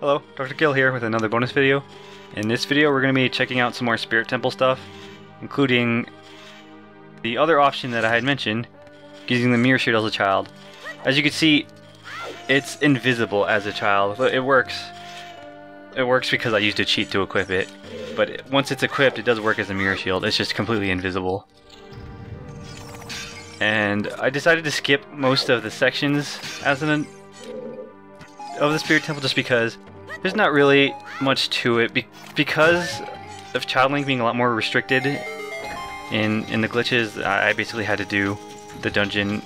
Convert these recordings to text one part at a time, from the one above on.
Hello, Dr. Kill here with another bonus video. In this video we're going to be checking out some more Spirit Temple stuff, including the other option that I had mentioned, using the Mirror Shield as a child. As you can see, it's invisible as a child, but it works. It works because I used a cheat to equip it, but once it's equipped it does work as a Mirror Shield, it's just completely invisible. And I decided to skip most of the sections as an of the Spirit Temple just because there's not really much to it. Be because of Child Link being a lot more restricted in in the glitches, I basically had to do the dungeon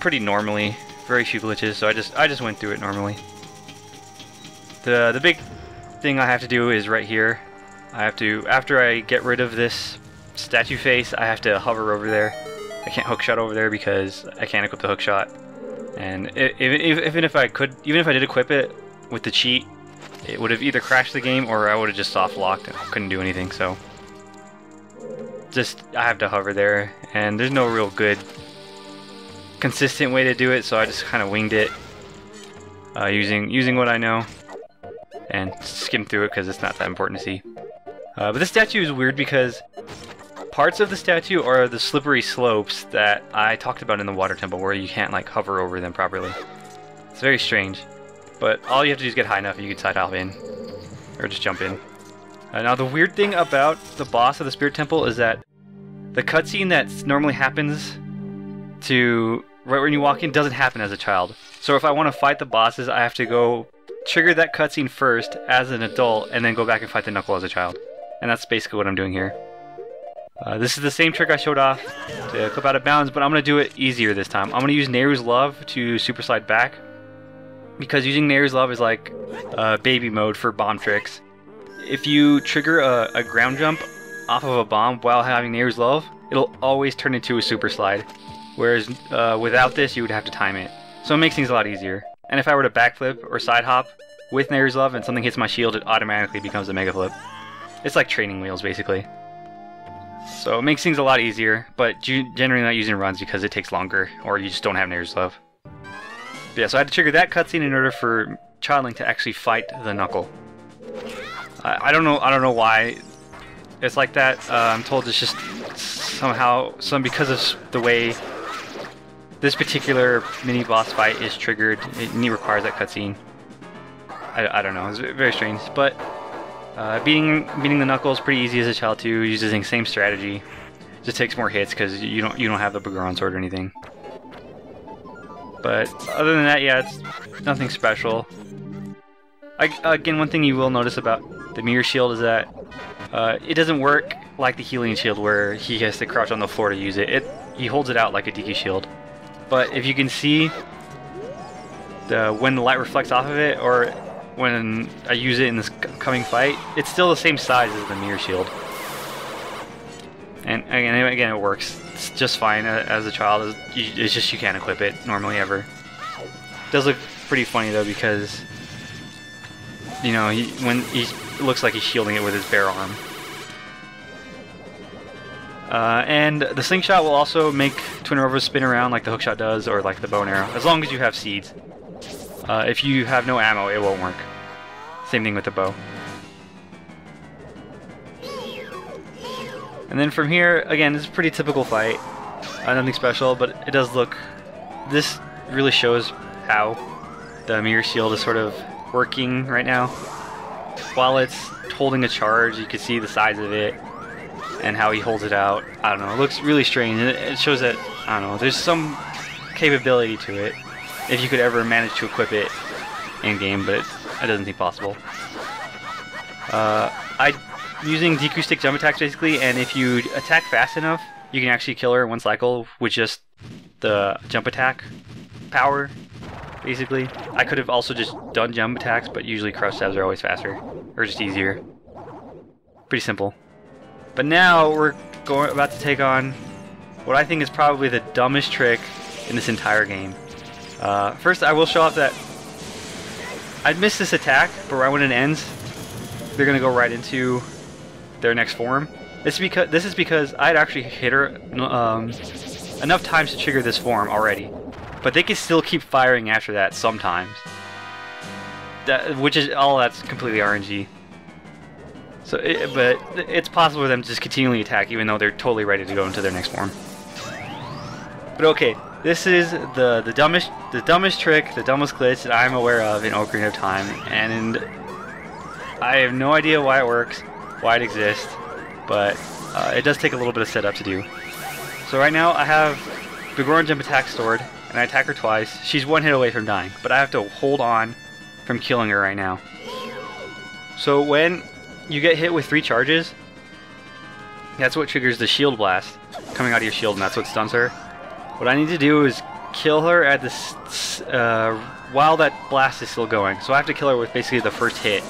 pretty normally. Very few glitches, so I just I just went through it normally. The the big thing I have to do is right here. I have to after I get rid of this statue face, I have to hover over there. I can't hookshot over there because I can't equip the hookshot. And even, if I could, even if I did equip it with the cheat, it would have either crashed the game or I would have just soft locked and couldn't do anything. So just I have to hover there, and there's no real good consistent way to do it. So I just kind of winged it uh, using using what I know and skimmed through it because it's not that important to see. Uh, but this statue is weird because parts of the statue are the slippery slopes that I talked about in the water temple where you can't like hover over them properly. It's very strange. But all you have to do is get high enough and you can side hop in. Or just jump in. Uh, now the weird thing about the boss of the Spirit Temple is that the cutscene that normally happens to right when you walk in doesn't happen as a child. So if I want to fight the bosses, I have to go trigger that cutscene first as an adult and then go back and fight the Knuckle as a child. And that's basically what I'm doing here. Uh, this is the same trick I showed off to clip out of bounds, but I'm going to do it easier this time. I'm going to use Nayru's Love to super slide back because using Nayru's Love is like uh, baby mode for bomb tricks. If you trigger a, a, ground jump off of a bomb while having Nayru's Love, it'll always turn into a super slide. Whereas uh, without this, you would have to time it. So it makes things a lot easier. And if I were to backflip or side hop with Nayru's Love and something hits my shield, it automatically becomes a mega flip. It's like training wheels, basically. So it makes things a lot easier, but generally not using runs because it takes longer, or you just don't have Nayru's Love. But yeah, so I had to trigger that cutscene in order for Childlink to actually fight the Knuckle. I, I don't know. I don't know why it's like that. Uh, I'm told it's just somehow some because of the way this particular mini boss fight is triggered. It requires that cutscene. I, I don't know. It's very strange, but uh, beating beating the Knuckles pretty easy as a child too. Using the same strategy. Just takes more hits because you don't you don't have the Biggoron sword or anything. But other than that, yeah, it's nothing special. I, again, one thing you will notice about the mirror shield is that uh, it doesn't work like the Hylian shield where he has to crouch on the floor to use it. It he holds it out like a DK shield. But if you can see the when the light reflects off of it, or when I use it in this coming fight, it's still the same size as the mirror shield. And again, again, it works. It's just fine as a child. It's just you can't equip it normally ever. It does look pretty funny though because you know he when he looks like he's shielding it with his bare arm. Uh, and the slingshot will also make Twinrova spin around like the hookshot does, or like the bow and arrow, as long as you have seeds. Uh, if you have no ammo, it won't work. Same thing with the bow. And then from here, again, it's a pretty typical fight. Uh, nothing special, but it does look... This really shows how the mirror shield is sort of working right now. While it's holding a charge, you can see the size of it and how he holds it out. I don't know, it looks really strange. It shows that, I don't know, there's some capability to it if you could ever manage to equip it in-game, but it doesn't seem possible. Uh, I using Deku stick jump attacks basically, and if you attack fast enough, you can actually kill her in one cycle with just the jump attack power, basically. I could have also just done jump attacks, but usually crouch stabs are always faster, or just easier. Pretty simple. But now we're going about to take on what I think is probably the dumbest trick in this entire game. Uh, first, I will show off that I'd miss this attack, but right when it ends, they're gonna go right into their next form. This is because this is because I'd actually hit her um, enough times to trigger this form already, but they can still keep firing after that sometimes. that, which is all that's completely RNG. So, it, but it's possible for them to just continually attack even though they're totally ready to go into their next form. But okay, this is the the dumbest the dumbest trick, the dumbest glitch that I'm aware of in Ocarina of Time, and I have no idea why it works, why it exists, but uh, it does take a little bit of setup to do. So right now I have the Goron Jump attack stored, and I attack her twice. She's one hit away from dying, but I have to hold on from killing her right now. So when you get hit with three charges, that's what triggers the shield blast coming out of your shield, and that's what stuns her. What I need to do is kill her at this uh, while that blast is still going. So I have to kill her with basically the first hit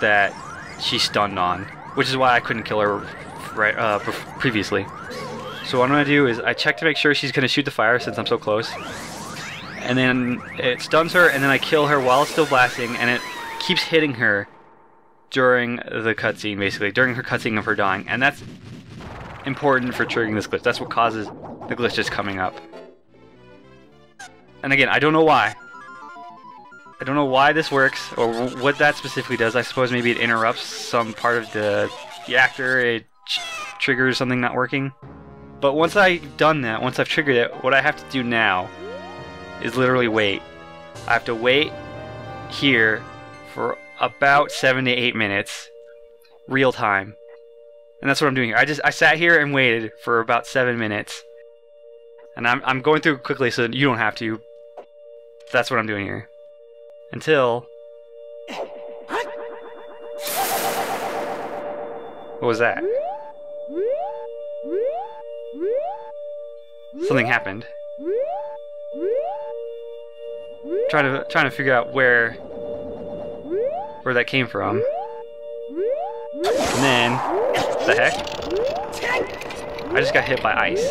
that she's stunned on, which is why I couldn't kill her right uh, previously. So what I'm gonna do is I check to make sure she's gonna shoot the fire since I'm so close, and then it stuns her, and then I kill her while it's still blasting, and it keeps hitting her during the cutscene, basically during her cutscene of her dying, and that's important for triggering this glitch. That's what causes the glitch is coming up. And again, I don't know why. I don't know why this works or what that specifically does. I suppose maybe it interrupts some part of the, the actor. It triggers something not working. But once I've done that, once I've triggered it, what I have to do now is literally wait. I have to wait here for about seven to eight minutes, real time. And that's what I'm doing here. I just I sat here and waited for about seven minutes. And I'm I'm going through quickly so you don't have to. That's what I'm doing here. Until What was that? Something happened. Trying to trying to figure out where where that came from. And then the heck? I just got hit by ice.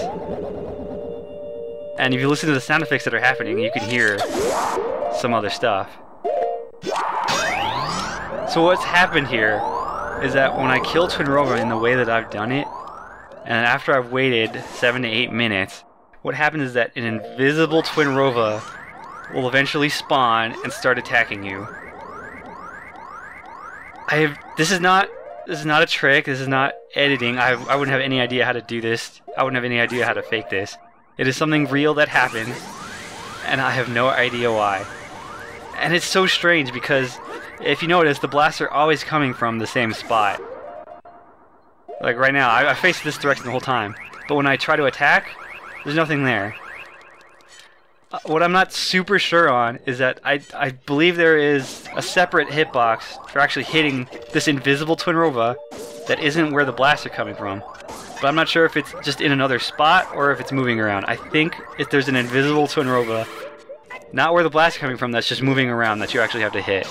And if you listen to the sound effects that are happening, you can hear some other stuff. So what's happened here is that when I kill Twin Twinrova in the way that I've done it, and after I've waited 7 to 8 minutes, what happens is that an invisible Twin Twinrova will eventually spawn and start attacking you. I have this is not this is not a trick, this is not editing. I I wouldn't have any idea how to do this. I wouldn't have any idea how to fake this. It is something real that happened and I have no idea why. And it's so strange because if you notice the blasts are always coming from the same spot. Like right now, I, I face this direction the whole time. But when I try to attack, there's nothing there. Uh, what I'm not super sure on is that I, I believe there is a separate hitbox for actually hitting this invisible Twinrova that isn't where the blasts are coming from. But I'm not sure if it's just in another spot or if it's moving around. I think if there's an invisible Twinrova, not where the blast is coming from, that's just moving around that you actually have to hit.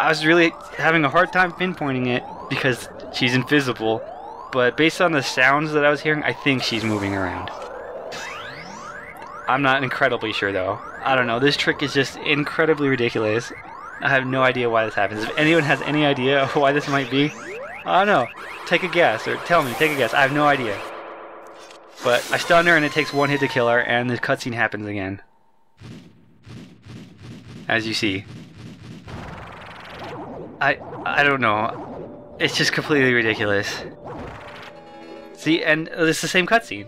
I was really having a hard time pinpointing it because she's invisible, but based on the sounds that I was hearing, I think she's moving around. I'm not incredibly sure though. I don't know. This trick is just incredibly ridiculous. I have no idea why this happens. If anyone has any idea why this might be, I don't know. Take a guess or tell me. Take a guess. I have no idea. But I stun her and it takes one hit to kill her, and the cutscene happens again. As you see. I I don't know. It's just completely ridiculous. See, and it's the same cutscene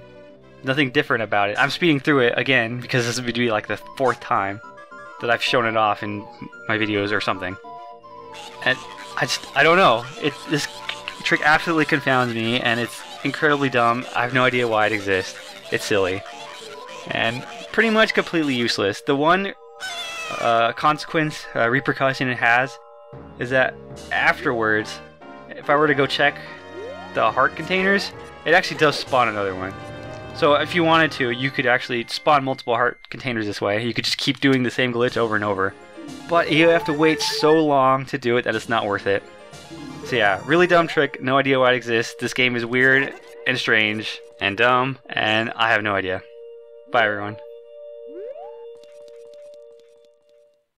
nothing different about it. I'm speeding through it again because this would be like the fourth time that I've shown it off in my videos or something. And I just, I don't know. It this trick absolutely confounds me, and it's incredibly dumb. I have no idea why it exists. It's silly, and pretty much completely useless. The one uh, consequence, uh, repercussion it has, is that afterwards, if I were to go check the heart containers, it actually does spawn another one. So if you wanted to, you could actually spawn multiple heart containers this way. You could just keep doing the same glitch over and over. But you have to wait so long to do it that it's not worth it. So yeah, really dumb trick, no idea why it exists. This game is weird and strange and dumb, and I have no idea. Bye everyone.